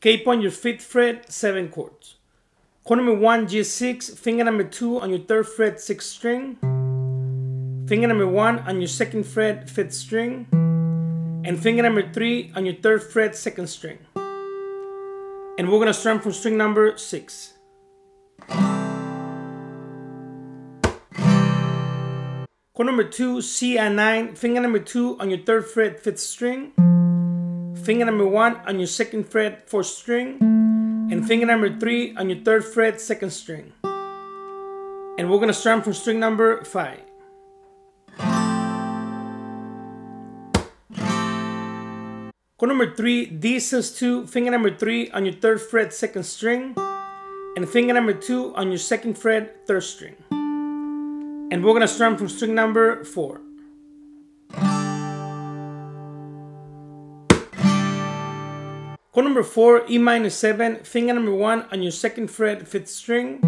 capo on your fifth fret, seven chords. Chord number one, G6, finger number two on your third fret, sixth string. Finger number one on your second fret, fifth string. And finger number three on your third fret, second string. And we're gonna strum from string number six. Chord number two, C add nine, finger number two on your third fret, fifth string. Finger number one on your second fret, fourth string. And finger number three on your third fret, second string. And we're gonna strum from string number five. Chord number three, D sus2, finger number three on your third fret, second string. And finger number two on your second fret, third string. And we're gonna strum from string number four. Chord number four, E minor seven, finger number one on your second fret, fifth string.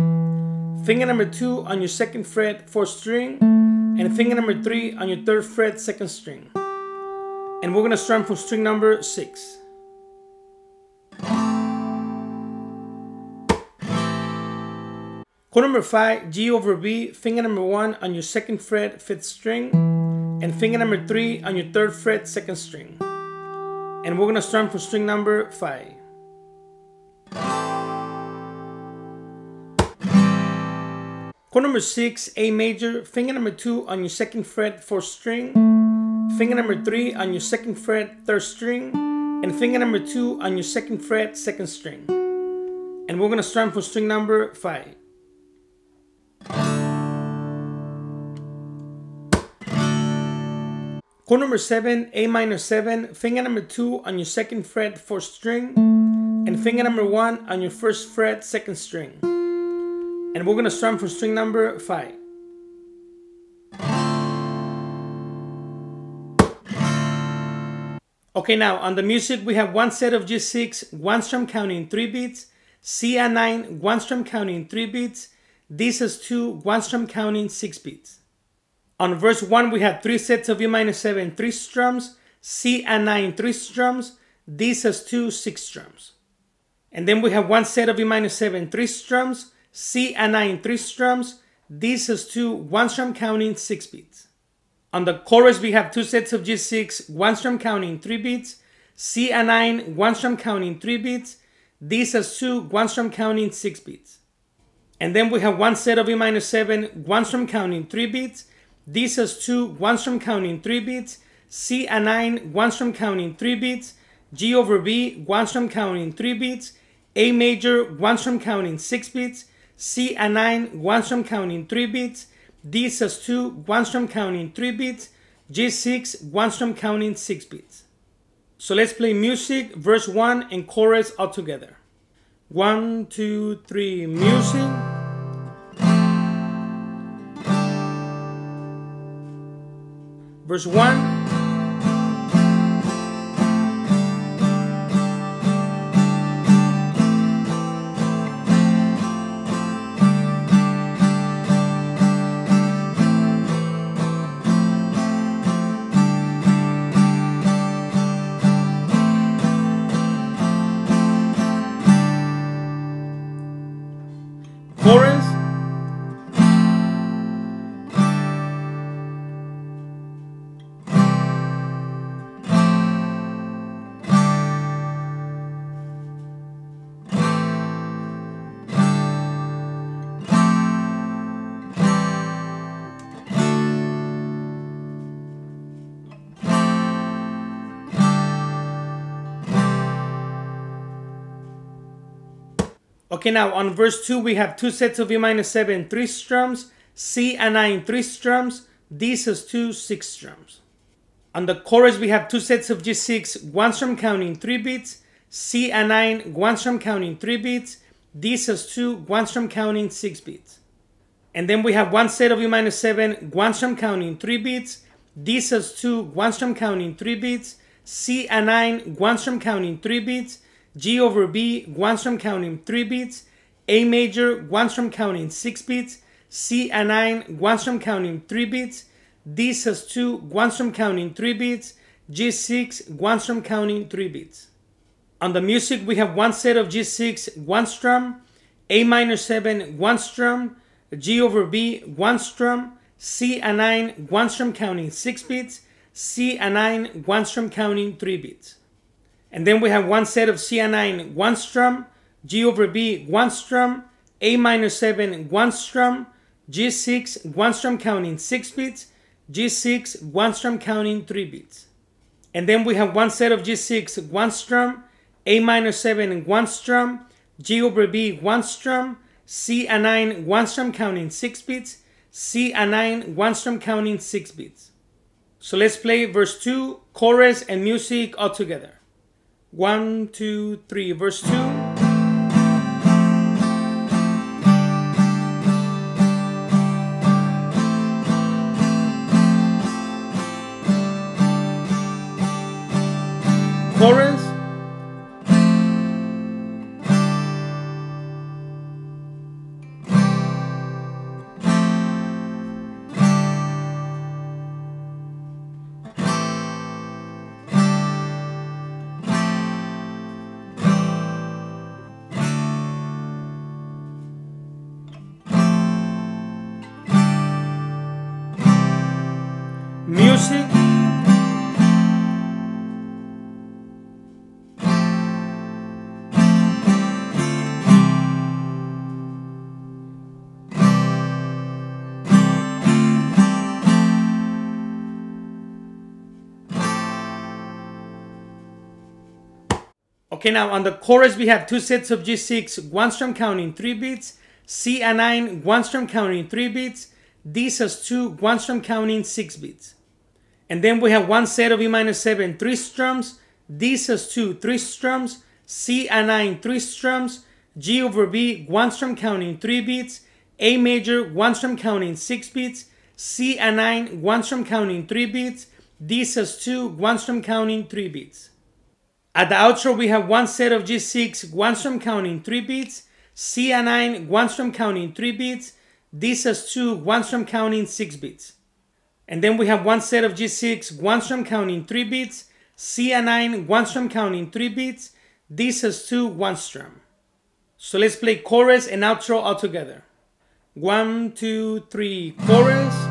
Finger number two on your second fret, fourth string. And finger number three on your third fret, second string. And we're gonna strum from string number six. Chord number five, G over B, finger number one on your second fret, fifth string, and finger number three on your third fret, second string. And we're gonna strum from string number five. Chord number six, A major, finger number two on your second fret, fourth string, finger number three on your second fret, third string, and finger number two on your second fret, second string. And we're gonna strum from string number five. Chord number seven, A minor seven, finger number two on your second fret, fourth string, and finger number one on your first fret, second string. And we're gonna strum for string number five. Okay, now on the music we have one set of G6, one strum counting three beats, C add nine, one strum counting three beats, D sus2, one strum counting six beats. On verse 1, we have three sets of E minor 7, three strums, C add 9, three strums, D sus2, six strums. And then we have one set of E minor 7, three strums, C add 9, three strums, D sus2, one strum counting, six beats. On the chorus, we have two sets of G6, one strum counting, three beats, C add 9, one strum counting, three beats, D sus2, one strum counting, six beats. And then we have one set of E minor 7, one strum counting, three beats, D sus2, one strum counting, three beats, C add 9, one strum counting, three beats, G over B, one strum counting, three beats, A major, one strum counting, six beats, C add 9, one strum counting, three beats, D sus2, one strum counting, three beats, G6, one strum counting, six beats. So let's play music, verse 1 and chorus all together. One, two, three, music. Verse 1. Chorus. Okay, now on verse 2, we have two sets of E minor 7, three strums, C add 9, three strums, D sus2, six strums. On the chorus, we have two sets of G6, one strum counting, three beats, C add 9, one strum counting, three beats, D sus2, one strum counting, six beats. And then we have one set of E minor 7, one strum counting, three beats, D sus2, one strum counting, three beats, C add 9, one strum counting, three beats, G over B, one strum counting, three beats, A major, one strum counting, six beats, C add 9, one strum counting, three beats, D sus2, one strum counting, three beats, G6, one strum counting, three beats. On the music, we have one set of G6, one strum, A minor 7, one strum, G over B, one strum, C add 9, one strum counting 6 beats, C add 9, one strum counting 3 beats. And then we have one set of C add 9, one strum, G over B, one strum, A minor 7, one strum, G6, one strum counting 6 beats, G6, one strum counting 3 beats. And then we have one set of G6, one strum, A minor 7, one strum, G over B, one strum, C add 9, one strum counting 6 beats, C add 9, one strum counting 6 beats. So let's play verse 2, chorus, and music all together. One, two, three, verse 2. Music. Okay, now on the chorus, we have two sets of G6, one strum counting three beats, C add 9, one strum counting three beats, D sus 2, one strum counting six beats. And then we have one set of E minor 7, three strums, D sus 2, three strums, C add 9, three strums, G over B, one strum counting three beats, A major, one strum counting six beats, C add 9, one strum counting three beats, D sus 2, one strum counting three beats. At the outro, we have one set of G6, one strum counting 3 beats, C add 9, one strum counting 3 beats, D sus 2, one strum counting 6 beats. And then we have one set of G6, one strum counting 3 beats, C add 9, one strum counting 3 beats, D sus 2, one strum. So let's play chorus and outro all together. One, two, three, chorus.